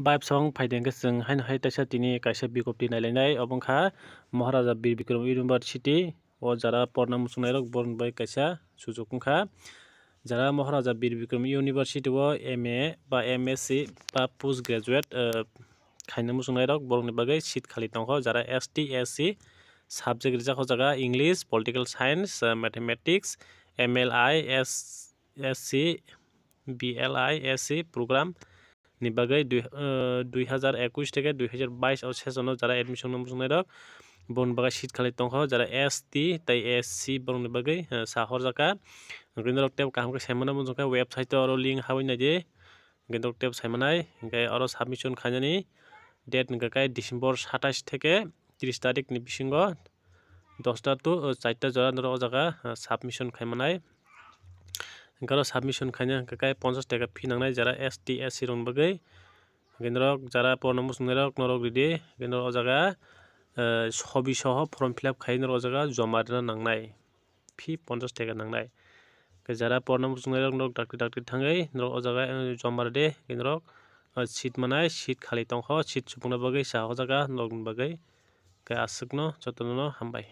বাইপ সং ফাইডেন চিং হাইন হাই তাইসা তিনি কাইসা বিজ্ঞপ্তি নাইলাইনাই অবংখা মহারাজা বীর বিক্রম ইউনিভার্সিটি ও যারা পর্ণা মুসুনাই রক বরণ বাই কাইসা সুযোগংখা যারা মহারাজা বীর বিক্রম ইউনিভার্সিটি ও এম এ বা এম এস সি বা পোস্ট গ্রেজুয়েট খাইনা মুসুনাই রক বরণ বাকে শীত খালি তংখ যারা এস টি এস সি সাবজেক্ট রিজাক জায়গা English political science mathematics M L I S S C B L I এস সি প্রোগ্রাম নিবাগে দুই দুই হাজাৰ একুশ থেকে দুই আৰু বাইশ যাৰা এডমিশ্যন নম্বৰ এডমিশন নম্বৰ বনবাগা শীতকালে তংখ যাৰা এছ টি তাই এছ চি বরং নিবাগে সাহর জাকা। গ্রিন্দর টেপ কাহাম সাইমানা মন জোকা ওয়েবসাইট আরো লিং হাবই না দিয়ে গ্রিন্দর টেপ সাইমানাই আৰু সাবমিশন খাইজানি ডেট নিকাকাই ডিচেম্বৰ সাতাইছ থেকে ত্ৰিছ তাৰিখ নিবিসিংহ দশটা টু চাৰটা জয়া নৰ জায়গা সাবমিশন খাইমানায় গৰ চাবমিশ্যন খাই কাকাই পঞ্চাছ টকা ফি নাই যারা এস টি এস সি রং বগে গেন্দ্রক যারা পর্ণমোস নেরক নরক রিডে গেন্দ্র অজাগা ছবি সহ ফর্ম ফিল আপ খাই নর অজাগা জমা দিন নাই ফি পঞ্চাশ টাকা নাংনাই যারা পর্ণমোস নেরক নরক ডাক্তি ডাক্তি থাঙ্গাই নর অজাগা জমা দে গেন্দ্রক সিট মানায় সিট খালি টংখ সিট চুপুনা বগে সাহ অজাগা নরক বগে গায়ে আশুকন যত্ন হামবাই